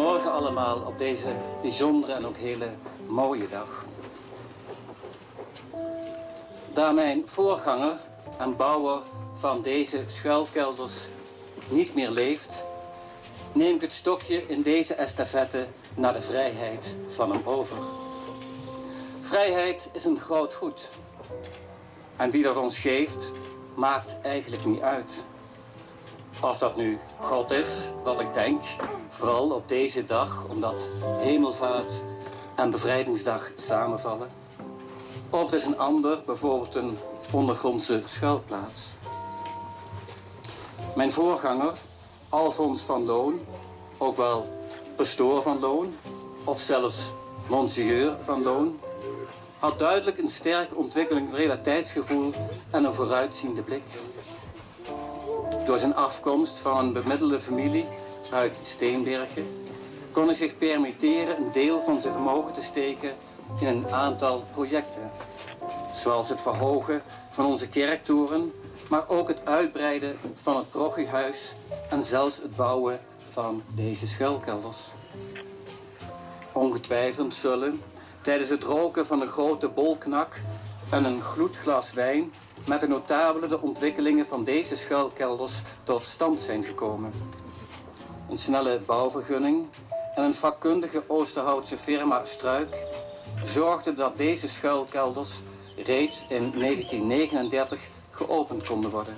Goedemorgen allemaal op deze bijzondere en ook hele mooie dag. Daar mijn voorganger en bouwer van deze schuilkelders niet meer leeft, neem ik het stokje in deze estafette naar de vrijheid van hem over. Vrijheid is een groot goed. En wie dat ons geeft, maakt eigenlijk niet uit. Of dat nu God is, wat ik denk, vooral op deze dag, omdat Hemelvaart en Bevrijdingsdag samenvallen. Of het is een ander, bijvoorbeeld een ondergrondse schuilplaats. Mijn voorganger, Alfons van Loon, ook wel pastoor van Loon, of zelfs monseigneur van Loon, had duidelijk een sterk ontwikkeling realiteitsgevoel en een vooruitziende blik. Door zijn afkomst van een bemiddelde familie uit Steenbergen kon hij zich permitteren een deel van zijn vermogen te steken in een aantal projecten. Zoals het verhogen van onze kerktoren, maar ook het uitbreiden van het parochiehuis en zelfs het bouwen van deze schuilkelders. Ongetwijfeld zullen tijdens het roken van een grote bolknak en een gloedglas wijn met de notabele de ontwikkelingen van deze schuilkelders tot stand zijn gekomen. Een snelle bouwvergunning en een vakkundige Oosterhoutse firma Struik zorgden dat deze schuilkelders reeds in 1939 geopend konden worden.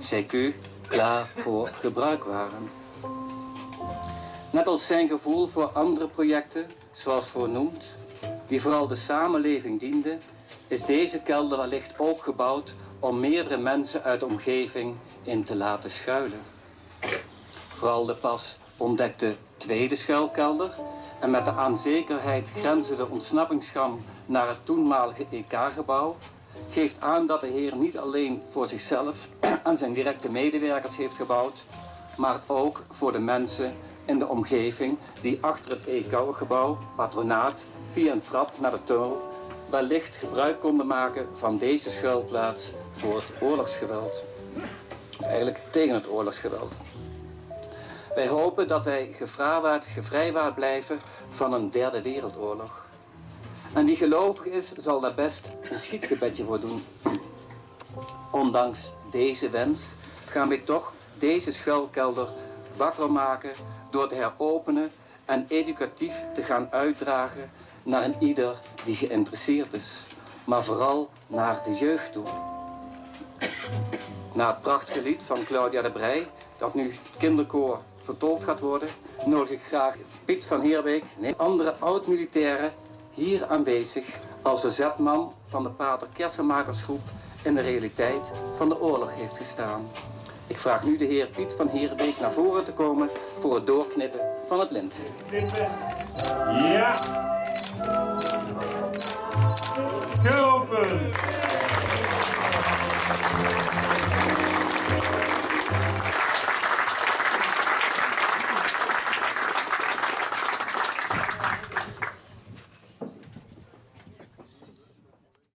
CQ klaar voor gebruik waren. Net als zijn gevoel voor andere projecten, zoals voornoemd, die vooral de samenleving dienden, is deze kelder wellicht ook gebouwd om meerdere mensen uit de omgeving in te laten schuilen. Vooral de pas ontdekte tweede schuilkelder en met de aan zekerheid grenzende ontsnappingsgang naar het toenmalige EK-gebouw geeft aan dat de Heer niet alleen voor zichzelf en zijn directe medewerkers heeft gebouwd, maar ook voor de mensen in de omgeving die achter het EK-gebouw, patronaat, via een trap naar de tunnel wellicht gebruik konden maken van deze schuilplaats voor het oorlogsgeweld. Eigenlijk tegen het oorlogsgeweld. Wij hopen dat wij gevrijwaard, gevrijwaard blijven van een derde wereldoorlog. En wie gelovig is, zal daar best een schietgebedje voor doen. Ondanks deze wens gaan wij toch deze schuilkelder wakker maken door te heropenen en educatief te gaan uitdragen naar een ieder die geïnteresseerd is, maar vooral naar de jeugd toe. Na het prachtige lied van Claudia de Brij, dat nu kinderkoor vertolkt gaat worden, nodig ik graag Piet van Heerbeek en andere oud-militairen hier aanwezig als de zetman van de Pater Kersenmakersgroep in de realiteit van de oorlog heeft gestaan. Ik vraag nu de heer Piet van Heerbeek naar voren te komen voor het doorknippen van het lint. Ja. Geopend.